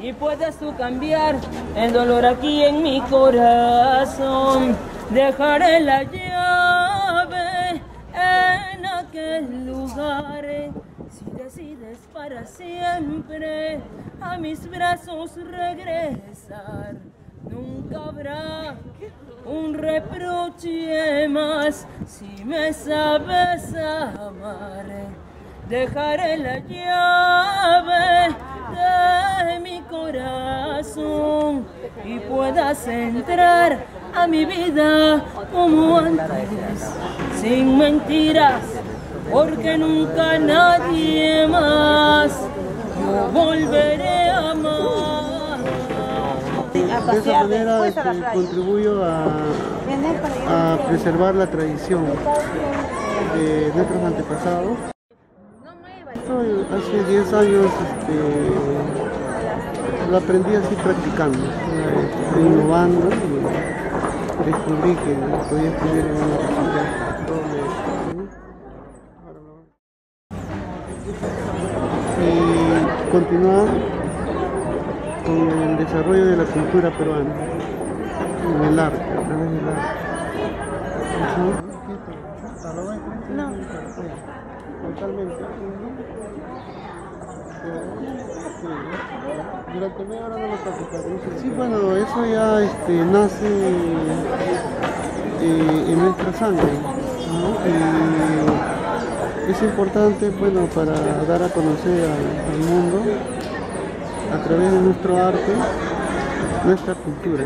Y puedes tú cambiar el dolor aquí en mi corazón. Dejaré la llave en aquel lugar. Si decides para siempre a mis brazos regresar, nunca habrá un reproche más si me sabes amar. Dejaré la llave de mi corazón y puedas entrar a mi vida como antes, sin mentiras, porque nunca nadie más yo volveré. De esa manera este, contribuyo a, a preservar la tradición de nuestros antepasados. Hace 10 años este, lo aprendí así practicando, eh, innovando y descubrí que podía escribir en una receta. Y continuar con el desarrollo de la cultura peruana, en el arte, a través del arte. No. Totalmente. Durante media hora no lo está Sí, bueno, eso ya este, nace eh, en nuestra sangre. ¿no? Es importante bueno, para dar a conocer al, al mundo a través de nuestro arte nuestra cultura.